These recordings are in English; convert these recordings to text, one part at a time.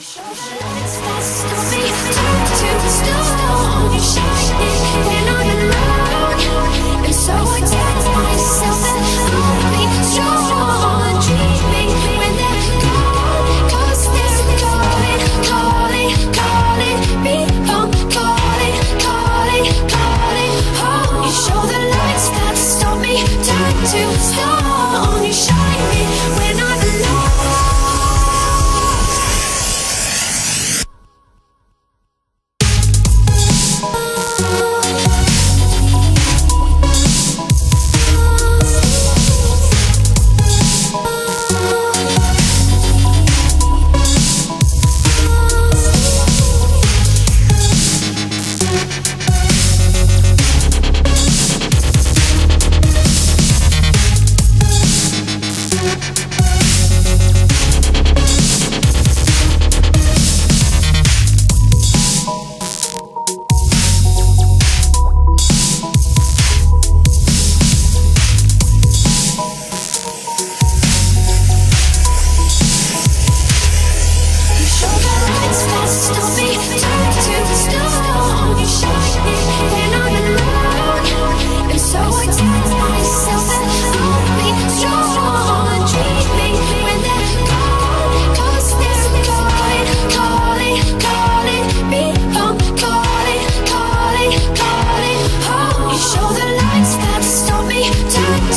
Show it's fast, don't be too, too stone. You shine it.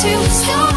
to stop